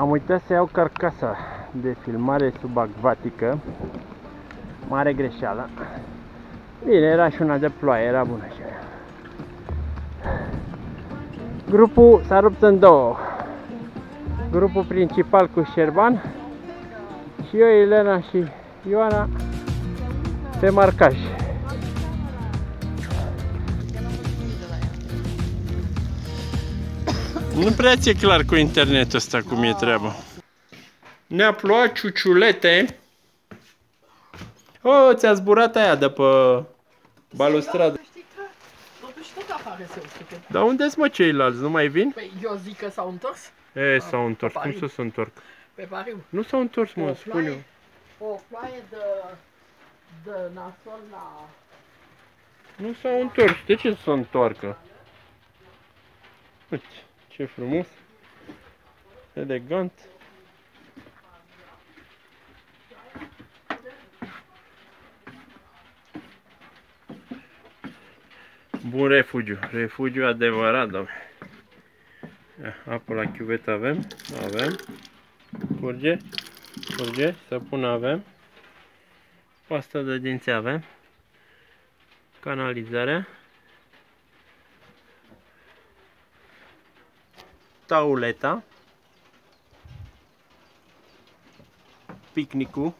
Am uitat să iau carcasa de filmare subacvatică. Mare greșeală. Bine, era și una de ploaie, era bună și aia. Grupul s-a rupt în două. Grupul principal cu Șerban și eu, Elena și Ioana pe marcaj. Nu prea ți-e clar cu internetul ăsta cum e treaba. Ne-a plouat ciuciulete. Oh, ți-a zburat aia de pe balustradă. Știi că totuși tot afară se usucă. Dar unde sunt mă ceilalți? Nu mai vin? Păi eu zic că s-au întors E, s-au întors. Cum pariu. să se întorc? pe pariu. Nu s-au întors, mă, O spun ploaie- eu. O ploaie de, de nasol la... Nu s-au întors. De ce să se întoarcă? Uite, ce frumos. Elegant. Bun refugiu, refugiu adevărat, domnule. Ia, Apă la chiuvetă avem, avem. Curge, curge, săpun avem. Pasta de dinți avem. Canalizarea. Tauleta. Picnicul.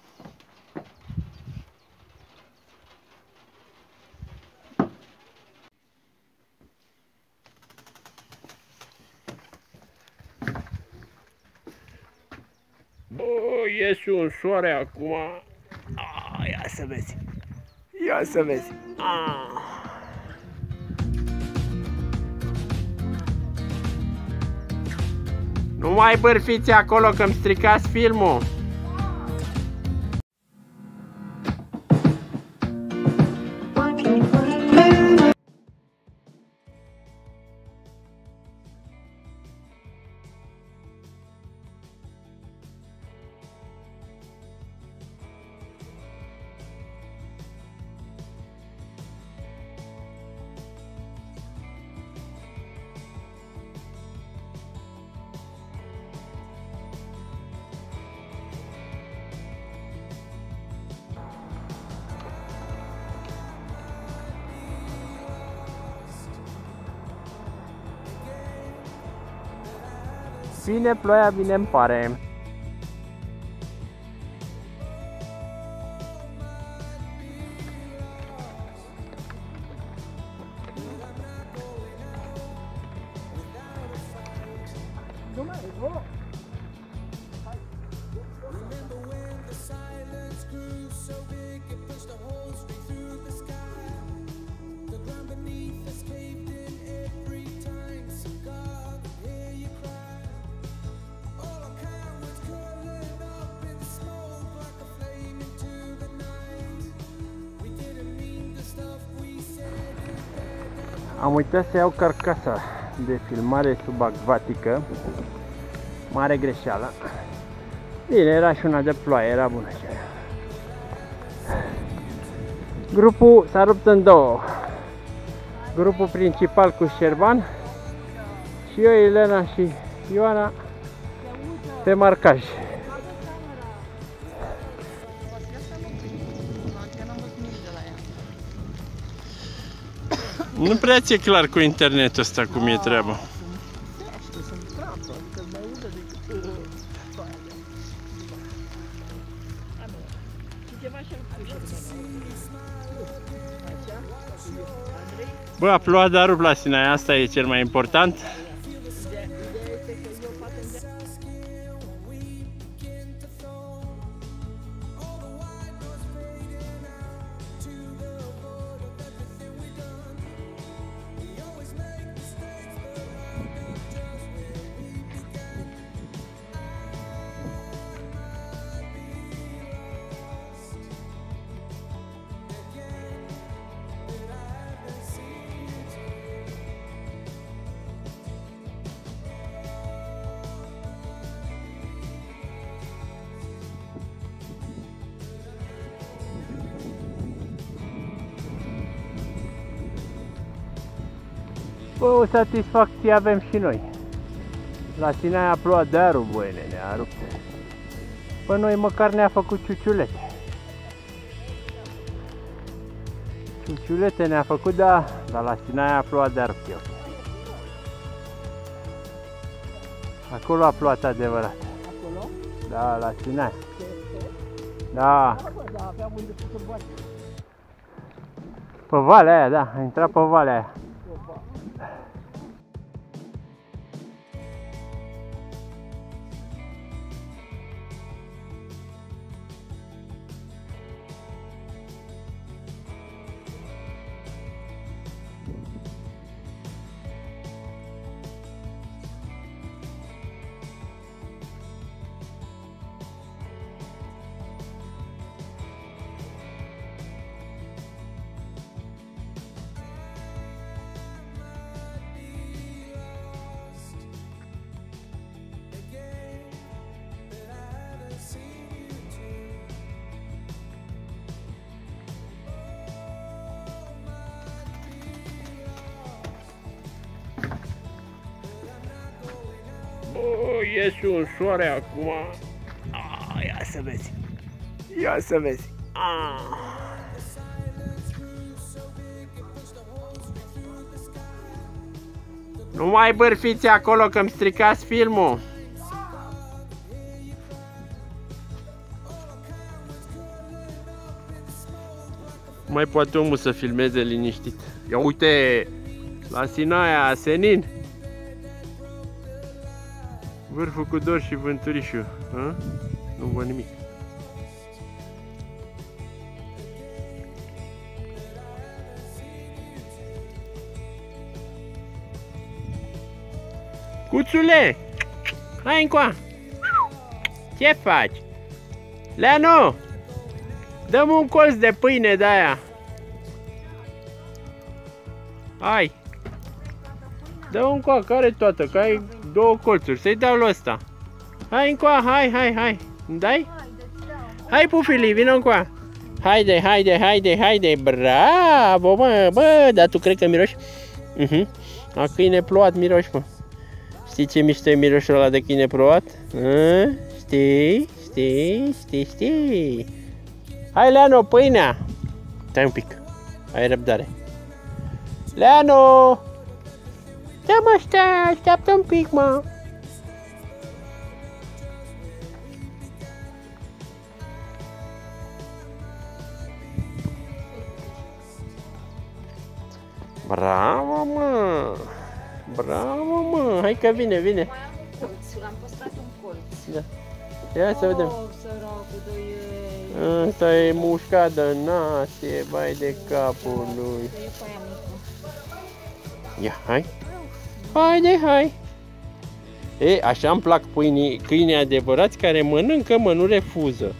Bă, iese un soare acum. Ah, ia să vezi. Ia să vezi. Ah. Nu mai bârfiți acolo că îmi stricați filmul. Vine ploaia, bine îmi pare. Am uitat să iau carcasa de filmare subacvatică. Mare greșeală. Bine, era și una de ploaie, era bună și aia. Grupul s-a rupt în două. Grupul principal cu Șerban și eu, Elena și Ioana pe marcaj. Nu prea ți-e clar cu internetul ăsta cum e treaba. Sunt crampă, adică mai udă decât uh, ploaia de Hai, mă. Și ceva și el pușă Așa? Andrei? Bă, a plouat, dar rup la Sinaia, asta e cel mai important. Bă, o satisfacție avem și noi. La Sinaia a plouat de aru, băi, nene, a rupt. Păi noi măcar ne-a făcut ciuciulete. Ciuciulete ne-a făcut, da, dar la Sinaia a plouat de aru, eu. Acolo a plouat adevărat. Acolo? Da, la Sinaia. Ce este? Da, Da, bă, da, aveam unde să se bate. pe valea aia, da, a intrat pe valea aia. Iese un soare acum. Ah, ia să vezi. Ia să vezi. Ah. Nu mai bârfiți acolo că îmi stricați filmul. Mai poate omul să filmeze liniștit. Ia uite, la Sinaia, Senin. Vârful cu dor și vânturișul. A? Nu văd nimic. Cuțule! Hai încoa! Ce faci? Leanu! Dă-mi un colț de pâine de aia! Hai! Dă un coa, care toată, că ai două colțuri, să-i dau lui ăsta. Hai încoa, hai, hai, hai. Îmi dai? Hai, pufili, vină încoa. Haide, haide, haide, haide, bravo, mă, bă, dar tu cred că miroși? Uh -huh. A câine plouat miroși, mă. Știi ce mișto e miroșul ăla de câine plouat? A? Știi, știi, știi, știi. Hai, Leano, pâinea. Stai un pic, ai răbdare. Leano! Da, mă, stai, așteaptă un pic, mă. Bravo, mă! Bravo, mă! Hai că vine, vine. Mai am un colț, l-am păstrat un colț. Da. Ia să vedem. Oh, săracul de ei. Asta e mușcat de nas, e bai de capul lui. Că e pe aia mică. Ia, hai. Haide, hai. E, așa îmi plac pâinii, câinii adevărați care mănâncă, mă, nu refuză.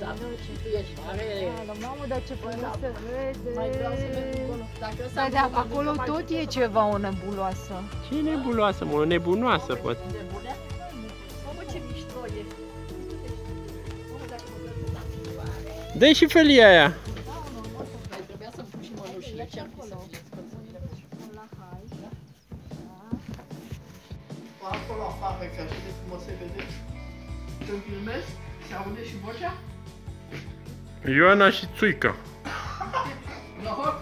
Dar nu și tu ești mare. Da, mamă, dar ce frumos se vede. Mai vreau să merg acolo. Dacă ăsta Da, nu da, va acolo mai- tot e ceva o nebuloasă. Ce nebuloasă, mă, o nebunoasă, poate. Nebunea? Mamă, ce mișto e. Mamă, dacă mă găsesc. dă și felia aia. Ioana și Țuica. Noroc!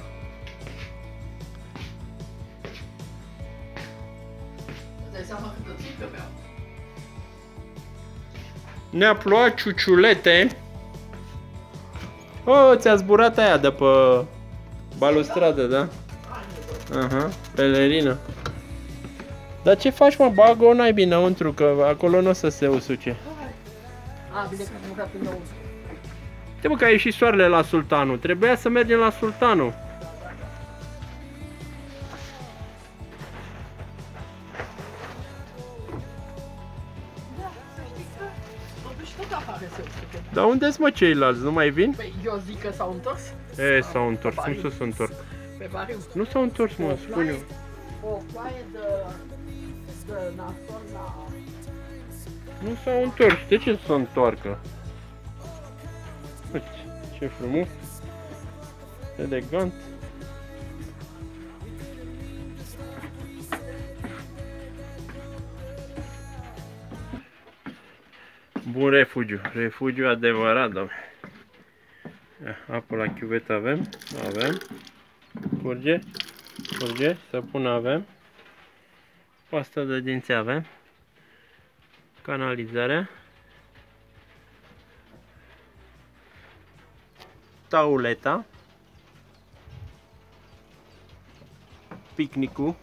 Îți dai seama câtă țică beau? Ne-a plouat ciuciulete. Oh, ți-a zburat aia de pe balustradă, da? Aha, pelerină. Dar ce faci, mă? Bagă-o naibii înăuntru, că acolo nu o să se usuce. A, bine că am mâncat înăuntru. Uite, bă, că a ieșit soarele la sultanul. Trebuia să mergem la sultanul. Totuși tot afară se usucă. Dar unde sunt, mă, ceilalți? Nu mai vin? Păi eu zic că s-au întors E, s-au întors. Cum să se întorc? pe bariu. Nu s-au întors, mă, spun eu. O foaie de, de nasol la... Nu s-au întors. De ce să se întoarcă? Ce frumos. Elegant. Bun refugiu. Refugiu adevărat, domne. Apă la chiuvetă avem. Avem. Curge. Curge. Săpună avem. Pasta de dinți avem. Canalizarea. Tauleta. Picnicul.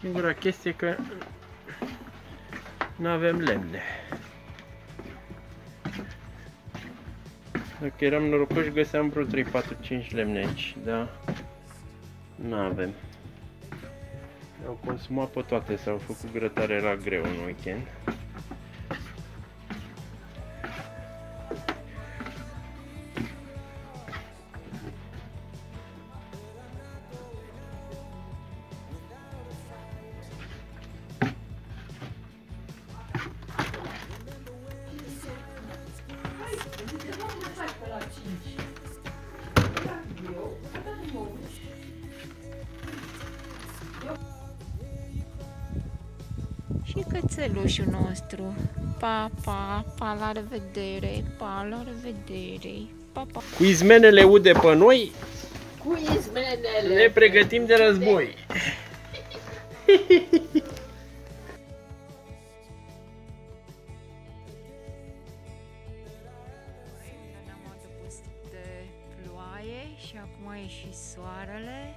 Singura chestie că nu avem lemne. Dacă eram norocoși, găseam vreo 3, 4, 5 lemne aici, dar nu avem. Au consumat pe toate, s-au făcut grătare la greu în weekend. 4. Pa, pa, pa, la revedere, pa, la revedere, pa, pa. Cu izmenele ude pe noi, cu izmenele, ne pregătim de război. și acum e și soarele,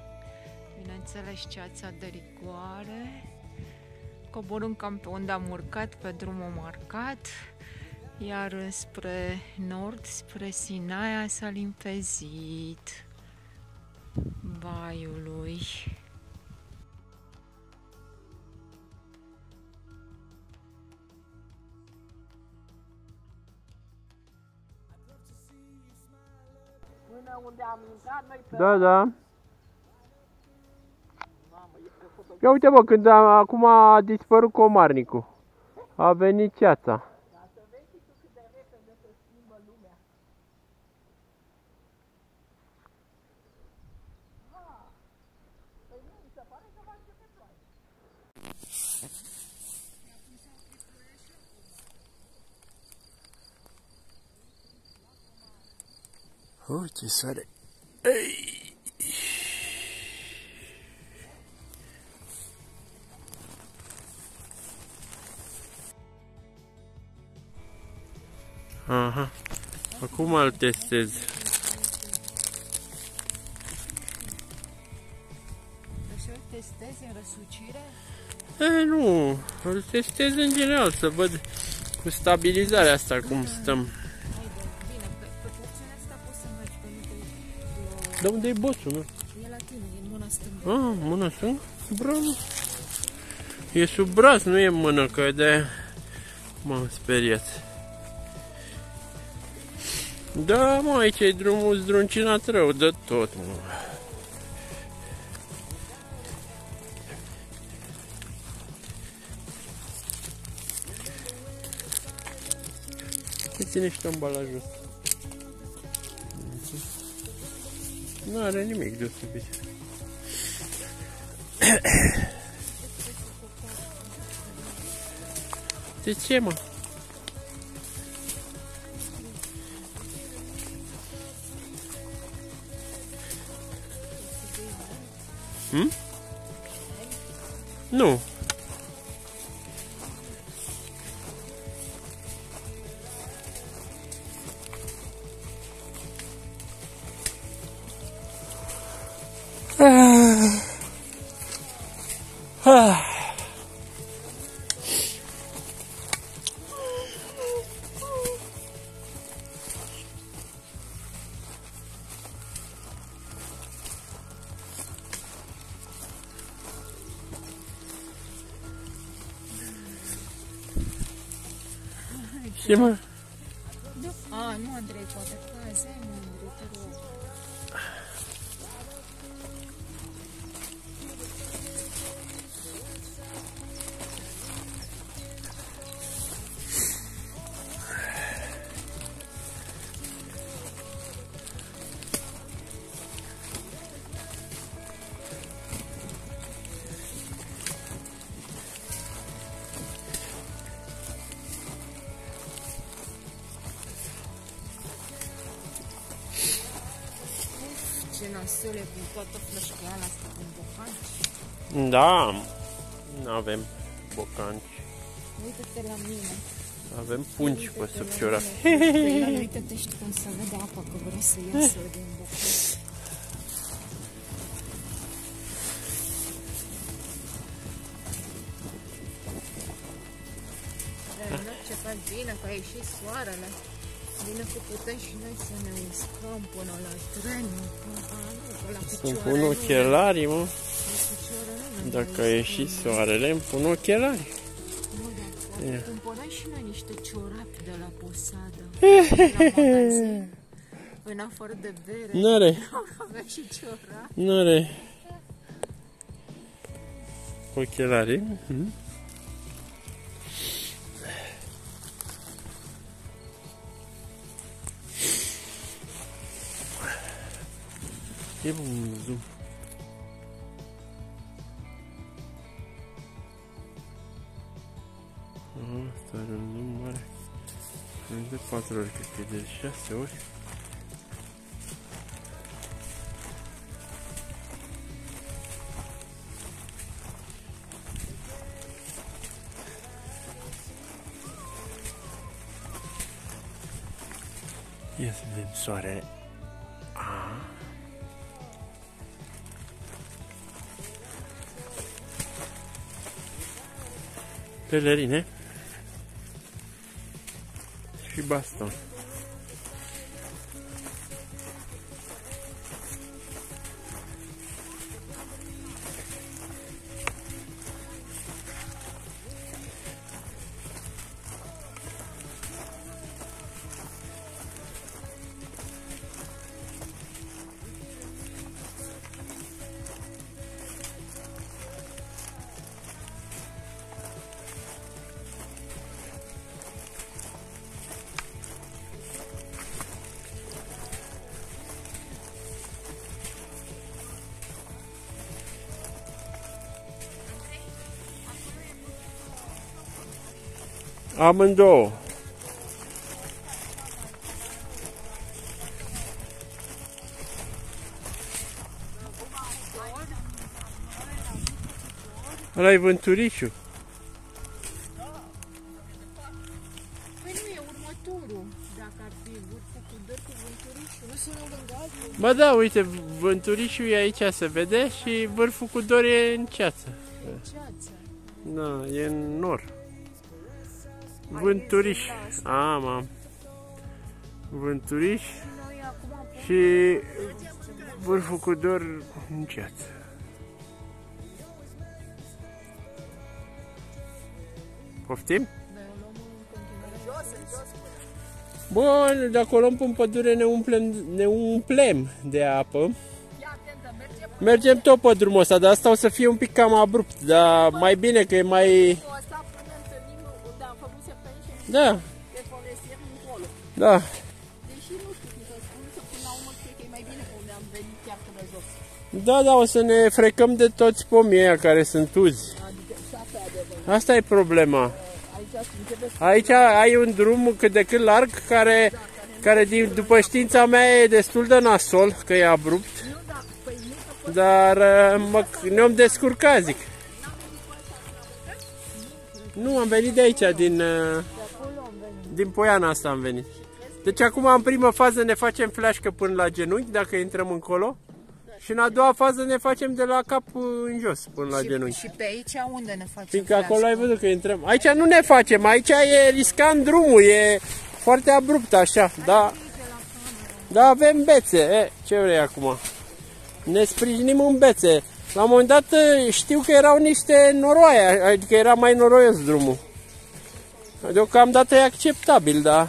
bineînțeles ceața de rigoare. Coborâm cam pe unde am urcat, pe drumul marcat. Iar spre nord, spre Sinaia, s-a limpezit. Baiului. Până unde am intrat noi pe Da, da. Ia uite bă, când a, acum a dispărut comarnicul. A venit ceața. Uite, sare. Ei. Aha. Acum îl testez. Așa îl testezi în răsucire? E, nu, îl testez în general să văd cu stabilizarea asta cum stăm. Bine, pe, pe porțiunea asta poți să mergi pe lângă Dar unde e bosul meu? E la tine, e în mâna stângă. Ah, mâna stângă? Bravo. E sub braț, nu e în mână, că de m-am speriat. Da, mă, aici e drumul zdruncinat rău de tot, mă. Ce ține și ambalajul ăsta? Nu are nimic deosebit. De ce, mă? Hm? Nu. Ah. Ce mă? Toată flășcăiala asta cu bocanci. Da, nu avem bocanci. Uite-te la mine. Avem pungi pe sub ciorap. Pe el, uite-te și cum să vede apa, că vrea să iasă din bocanci. Dar în orice faci bine că a ieșit soarele. Bine că putem și noi să ne uscăm până la tren. A, nu, că la Să-mi picioare pun nu, ochelarii, mă. la picioare nu ne Dacă mai a uscăm. ieșit soarele, îmi pun ochelari. Nu, dar Ia. poate cumpărăm și noi niște ciorapi de la posadă. la magazin. În afară de bere. N-are, Avea și ciorapi. n-are. Ochelarii. Mhm. E un zoom. Asta are un zoom mare. Nu de 4 ori, cred că e de Pelerine. Și baston. Amândouă. ăla e vânturișul. Păi nu e următorul. Dacă ar fi vârful cu dăr cu vânturișul, nu sună lângă altul. Ba da, uite, vânturișul e aici, se vede, și vârful cu dor e în ceață. Ceață. Da, e în nor. Vânturiș. A, mam. Vânturiș Noi acum am pus și vârful cu dor în ceață. Poftim? Noi o luăm în continuare. Bun, de acolo în pădure ne umplem, ne umplem de apă. Mergem tot pe drumul ăsta, dar asta o să fie un pic cam abrupt, dar mai bine că e mai... Da, de forestier încolo. da. Deși nu știu cum să spun, că până la urmă cred că e mai bine că unde am venit chiar până jos. Da, da, o să ne frecăm de toți pomii ăia care sunt uzi. Adică și asta e adevărat. Asta e problema. Aici începe să Aici ai un drum cât de cât larg care, care din, după știința mea e destul de nasol, că e abrupt. nu, da, păi nu, că Dar uh, mă, ne-am descurcat, zic. Nu, am venit de aici, din, uh, din Poiana asta am venit. Deci acum în primă fază ne facem fleașcă până la genunchi, dacă intrăm încolo. Și în a doua fază ne facem de la cap uh, în jos, până la și, genunchi. și pe aici unde ne facem Fiindcă acolo ai flașcă? văzut că intrăm. Aici nu ne facem, aici e riscant drumul, e foarte abrupt așa, da. Da, avem bețe, e, ce vrei acum? Ne sprijinim în bețe. La un moment dat e, știu că erau niște noroaie, adică era mai noroios drumul. Deocamdată e acceptabil, da.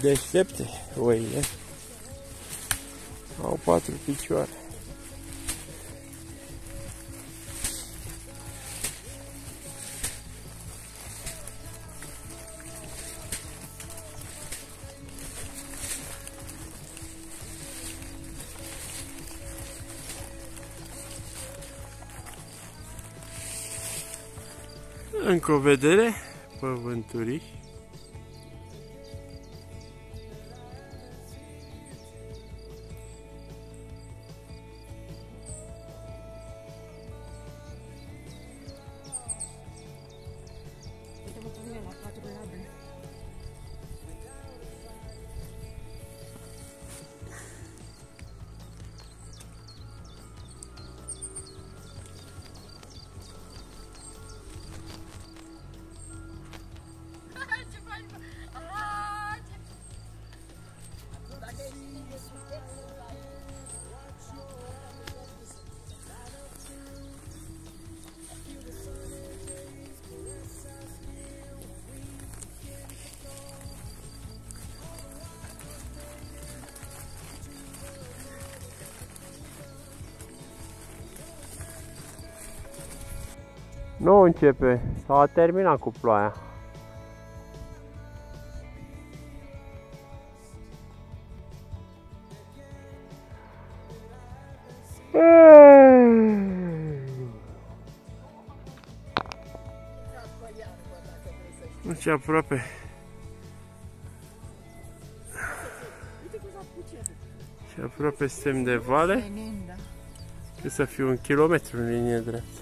Deștepte oile. Au patru picioare. Încă o vedere pe vânturiș. Nu începe, s-a terminat cu ploaia. Deci aproape. Și aproape semn de vale, Venin, da. trebuie să fiu un kilometru în linie dreaptă.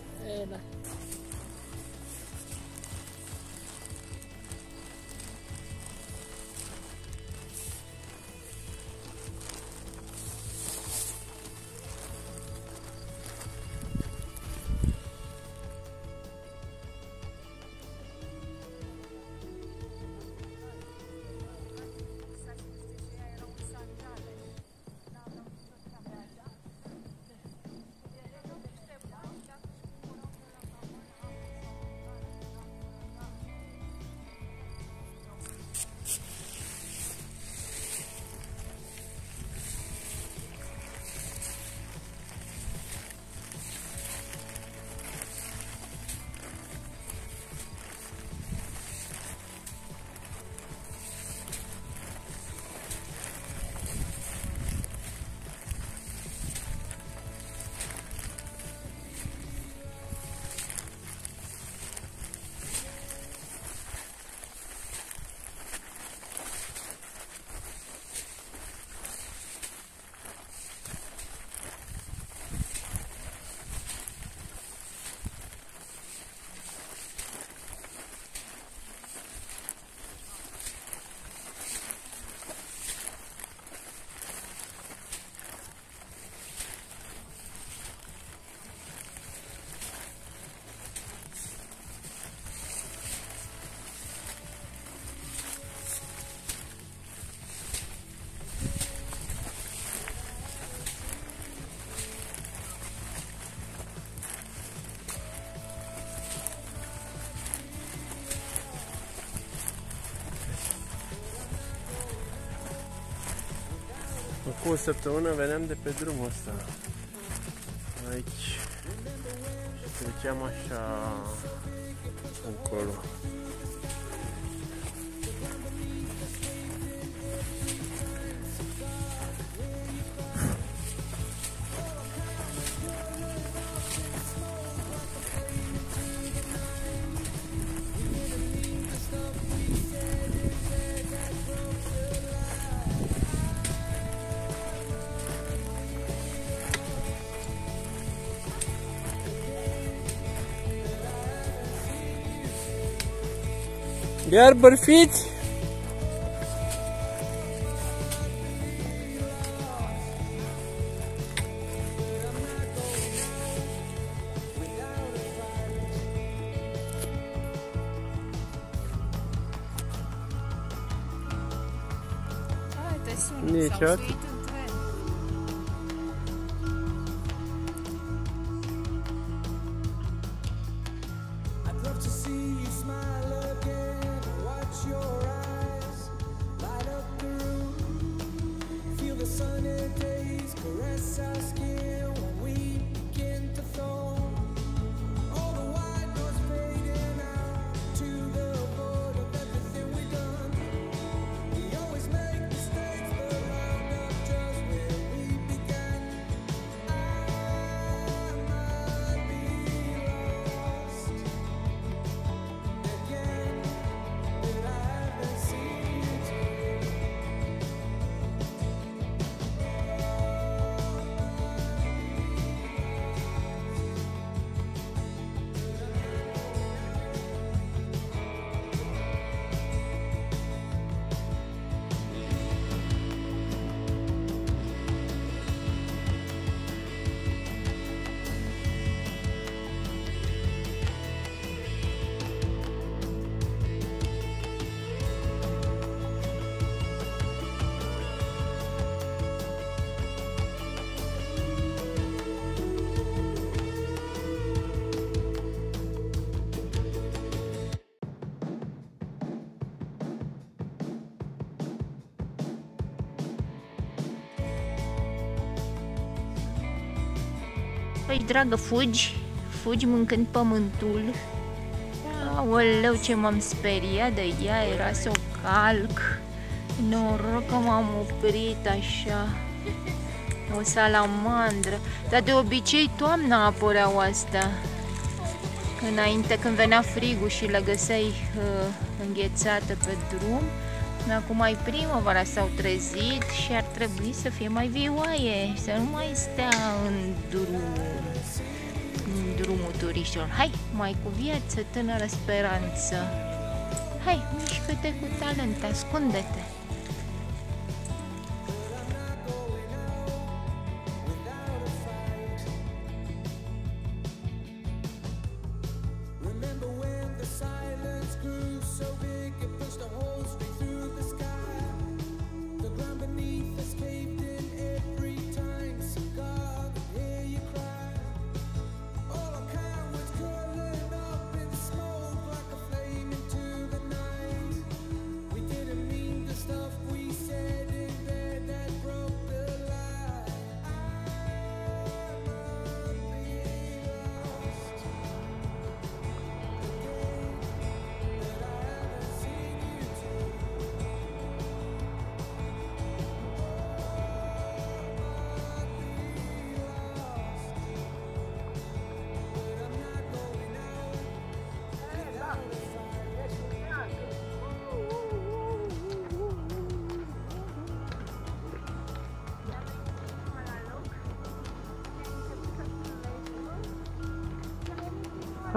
Acum o săptămână veneam de pe drumul ăsta. Aici. Și treceam așa încolo. Iar bărfiți? Păi, dragă, fugi, fugi mâncând pământul. Aoleu, ce m-am speriat de ea, era să o calc. Noroc că m-am oprit așa. O salamandră. Dar de obicei toamna apăreau astea. Înainte, când venea frigul și le găseai uh, înghețată pe drum, acum mai primăvara s-au trezit și ar trebui să fie mai vioaie, să nu mai stea în drum, în drumul turiștilor. Hai, mai cu viață, tânără speranță. Hai, mișcă-te cu talent, ascunde-te.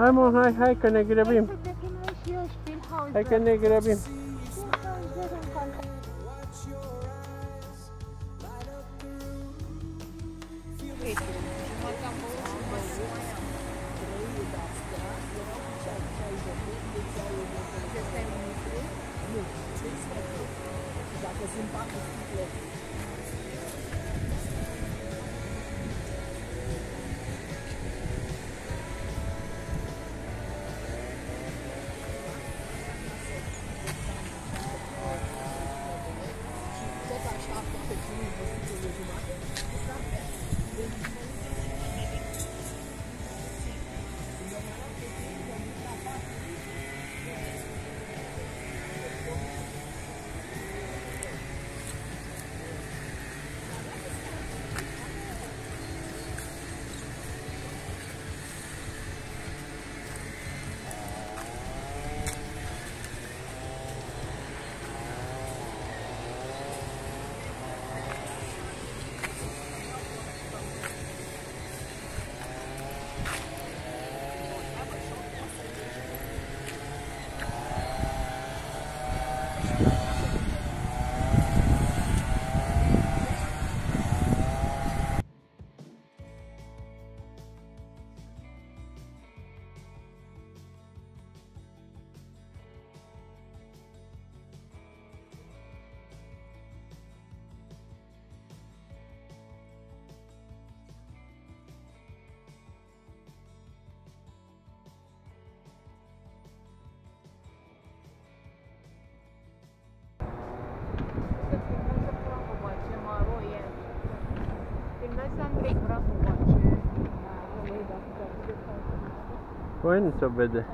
Hai mă, hai, hai că ne grăbim. Hai că ne grăbim. Păi nu se vede.